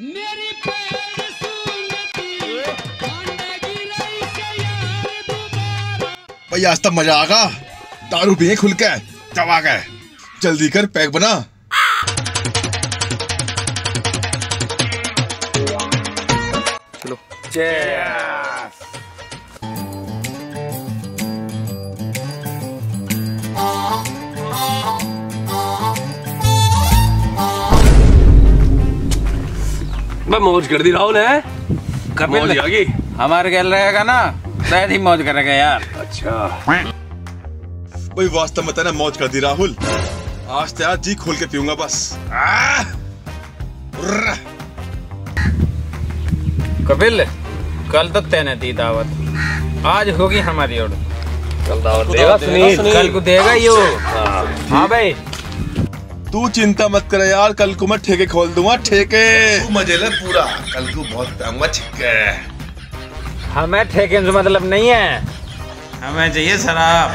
मेरी पैर सुनती कांडा गिराई से यार दोबारा। भाई आज तक मज़ा आगा दारू पिए खुल के। चबा गए। जल्दी कर पैक बना। मैं मौज कर दी राहुल है? कपिल मौज आ गई हमारे गैल रहेगा ना? शायद ही मौज करेगा यार। अच्छा। भाई वास्तव में तेने मौज कर दी राहुल। आज तो यार जी खोल के पीऊँगा बस। कपिल कल तो तेने दी दावत। आज होगी हमारी और कल दावत देगा सुनील। कल को देगा यो हाँ भाई। तू चिंता मत कर यार कल को मैं ठेके खोल दूँगा ठेके। मज़े ले पूरा। कल को बहुत पाऊँगा छिक्के हमें ठेके से मतलब नहीं है। हमें चाहिए शराब।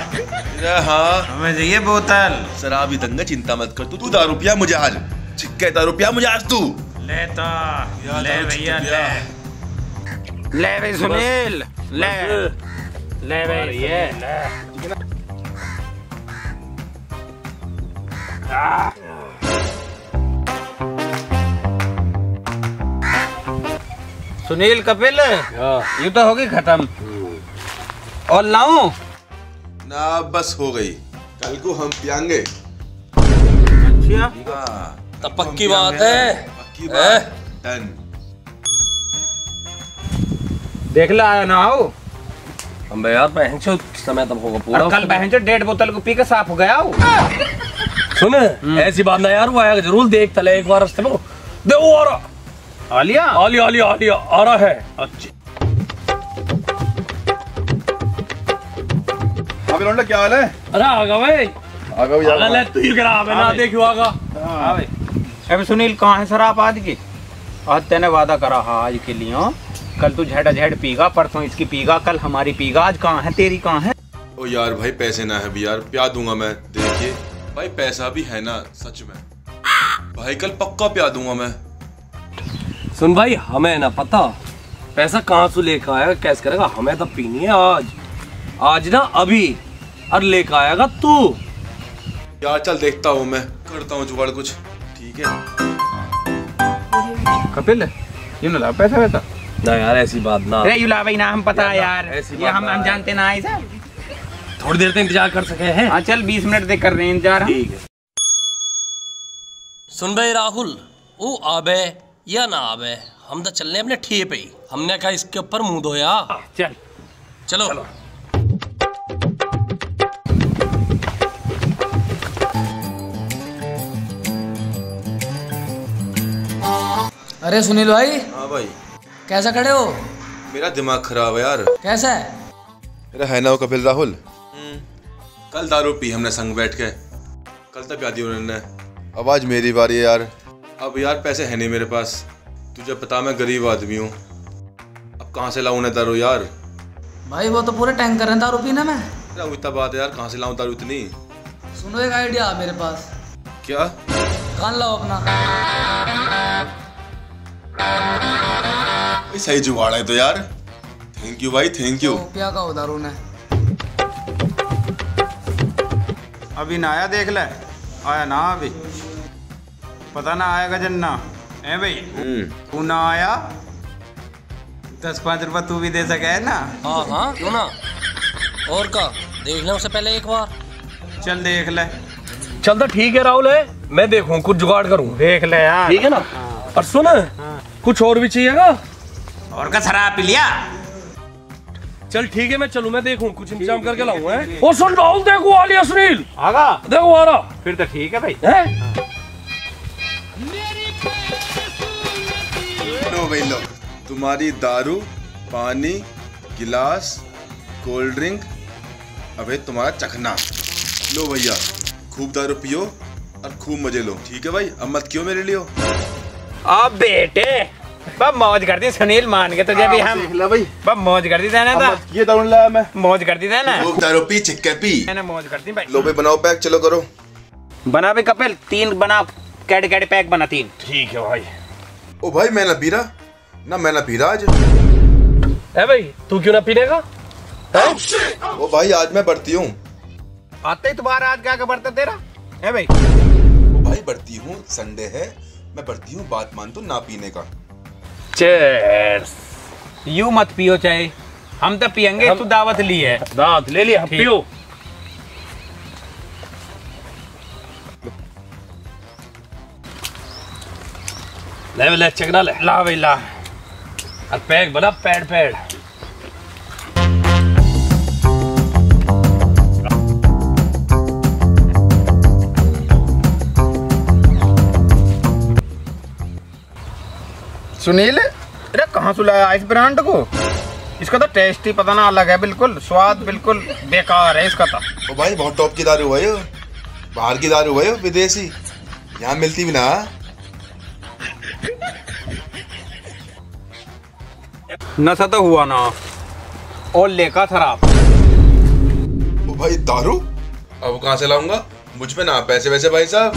हाँ। हमें चाहिए बोतल। शराब ही दंगा चिंता मत कर। तू तू दारू पिया मुझे आज? छिक्के दारू पिया मुझे आज तू? ले तो। ले भैया ले। ले भाई सुनील ले। ले भाई। ये। सुनील कपिल ये तो होगी खत्म। और लाऊं? ना बस हो गई। कल को हम पियांगे। अच्छा। हाँ, तब पक्की बात है। पक्की बात। डन। देख ला आया ना हो। हम यार बहन चो समय तब होगा पूरा। कल बहन जो डेढ़ बोतल को पी के साफ़ हो गया सुन ऐसी बात ना यार वो आएगा ज़रूर देख तले एक बार रास्ते में। दे वो आ रहा आलिया? आलिया आलिया आलिया आ रहा है। अच्छा। अभी लौंडा क्या हाल है? अरे आगा भाई। आगा भी आगा ले तू ही करा मैं ना देखियो आगा हाँ भाई। अबे सुनील कहाँ है शराब आज की? आज तेने वादा करा हाँ आज के लिए हाँ? कल तू झड़ा झड़ पीगा परसों इसकी पीगा कल हमारी पीगा आज कहाँ है तेरी कहाँ है? ओ यार भाई पैसे ना है भी यार प्या दूँगा मैं देखिए। भाई पैसा भी है ना सच में। भाई कल पक्का प्या दूँगा मैं। सुन भाई हमें ना पता। पैसा कहाँ से लेकर आएगा कैसे करेगा? हमें तो पीनी है आज। आज ना अभी। और लेकर आएगा तू। यार चल देखता हूँ मैं। करता हूँ जुगाड़ कुछ। ठीक है। कपिल ये ना ला पैसा वैसा ना यार ऐसी बात ना। अरे युला भाई ना हम पता है यार। ऐसी ये हम हम जानते ना ऐसा। थोड़ी देर तक इंतज़ार कर सके हैं। हाँ चल बीस मिनट देख कर रहे हैं इंतज़ार। ठीक है। सुन भाई राहुल वो आबे या ना आबे हम तो चलने अपने ठिए पे ही। हमने कहा इसके ऊपर मुँह धोया। चल। चलो, चलो। अरे सुनील भाई हाँ भाई। कैसा खड़े हो? मेरा दिमाग खराब है यार। कैसा है? मेरा है ना वो कपिल राहुल। कल दारू पी हमने संग बैठ के। कल तक प्या दी उन्होंने अब आज मेरी बारी है यार। अब यार पैसे है नहीं मेरे पास। तुझे पता मैं गरीब आदमी हूँ। अब कहाँ से लाऊं ना दारू यार? भाई वो तो पूरे टैंकर हैं दारू पीने में। अरे इतना बात है यार कहाँ से लाऊं दारू इतनी? सुनो एक आइडिया मेरे पास। क्या? कान लाओ अपना। सही जुगाड़ है तो यार। थैंक यू भाई थैंक यू तो पिया का दारू ने अभी ना आया देख ले। आया ना अभी? पता ना आएगा जन्ना। है भाई? तू ना आया दस पाँच रुपया तू भी दे सके है ना? हाँ हाँ क्यों ना? और का? देख लें उससे पहले एक बार। चल देख ले। चल तो ठीक है राहुल है मैं देखूँ कुछ जुगाड़ करूँ। देख ले यार। ठीक है ना? और सुन कुछ और भी चाहिएगा? और का शराब पी लिया? चल ठीक है मैं चलूँ मैं देखूँ कुछ इंतज़ाम करके लाऊं हैं? और सुन राहुल देखो आ लिया सुनील। आगा। देखो आ रहा। फिर तो ठीक है भाई। है। लो भाई लो। तुम्हारी दारू पानी गिलास कोल्ड ड्रिंक अबे तुम्हारा चखना। लो भैया खूब दारू पियो और खूब मज़े लो ठीक है भाई? अब मत क्यों मेरे लिए अब बेटे बब मौज कर दी सुनील मान के तुझे भी हम। ले भाई। बब मौज कर दी था ना ये दारू लाया मैं। मौज कर दी था ना। खूब दारू पी चिक्के पी। मैंने मौज कर दी भाई। लो भाई बनाओ पैक चलो करो। बना भी कपिल तीन बना। कैड कैड पैक बना तीन। ठीक है भाई। ओ भाई मैं ना पी रहा ना मैं ना पी रहा आज? है भाई तू क्यों ना पीने का ओ भाई आज मैं बढ़ती हूँ। आते ही तुम्हारा आज क्या था तेरा? है भाई। ओ भाई बढ़ती हूँ संडे है। मैं बढ़ती हूँ बात मान तो ना पीने का। चेयर्स यू मत पियो चाहे। हम तो पियेंगे तू दावत ली है। दांत ले लिया पियो। ले ले चकना ले। ला भाई ला। और पैक बना पैड पैड। सुनील अरे कहाँ से लाया इस ब्रांड को? इसका तो टेस्ट ही पता ना अलग है बिल्कुल। स्वाद बिल्कुल बेकार है इसका तो। ओ भाई बहुत टॉप की दारू है बाहर की दारू है विदेशी। यहाँ मिलती भी ना। नशा तो हुआ ना और लेका शराब ओ भाई दारू? अब कहाँ से लाऊँगा? मुझ पे ना पैसे वैसे भाई साहब।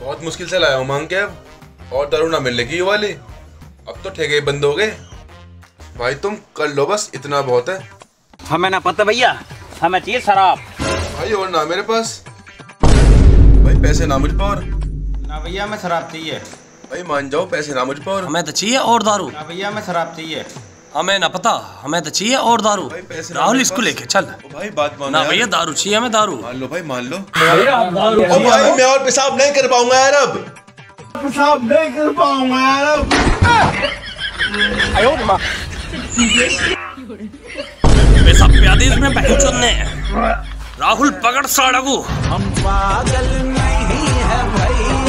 बहुत मुश्किल से लाया हूँ मांग के अब। और दारू ना मिलने की ये वाली। अब तो ठेके बंद हो गए। भाई तुम कर लो बस इतना बहुत है। हमें ना पता भैया हमें चाहिए शराब। भाई और ना मेरे पास। भाई पैसे ना मुझ पर। ना भैया हमें शराब चाहिए। भाई मान जाओ पैसे ना मुझ पर। हमें तो चाहिए और दारू। भैया हमें शराब चाहिए। हमें ना पता हमें तो चाहिए और दारू। भाई राहुल इसको लेके चल। भाई बात मानो ना भैया दारू चाहिए हमें दारू। मान लो भाई मान लो। दारू ओ भाई मैं और पेशाब नहीं कर पाऊँगा यार अब। पैसा प्यादे इसमें बहन चुनने राहुल पकड़ साड़ू हम पागल नहीं